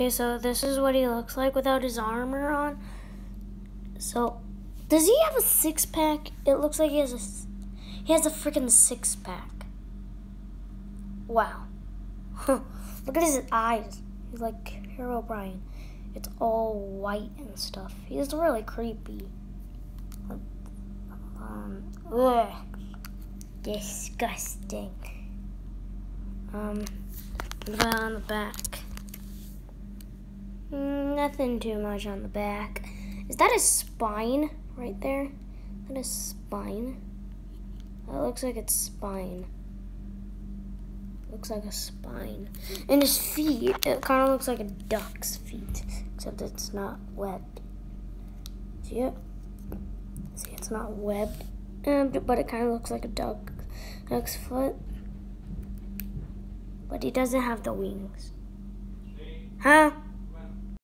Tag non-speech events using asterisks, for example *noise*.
Okay, so this is what he looks like without his armor on. So, does he have a six pack? It looks like he has a he has a freaking six pack. Wow. *laughs* Look at his eyes. He's like Herobrine. It's all white and stuff. He's really creepy. Um, ugh. Disgusting. Um, on the back? Nothing too much on the back. Is that a spine right there? Is that a spine? That looks like it's spine. Looks like a spine. And his feet, it kind of looks like a duck's feet, except it's not webbed. See it? See, it's not webbed, um, but it kind of looks like a duck, duck's foot. But he doesn't have the wings.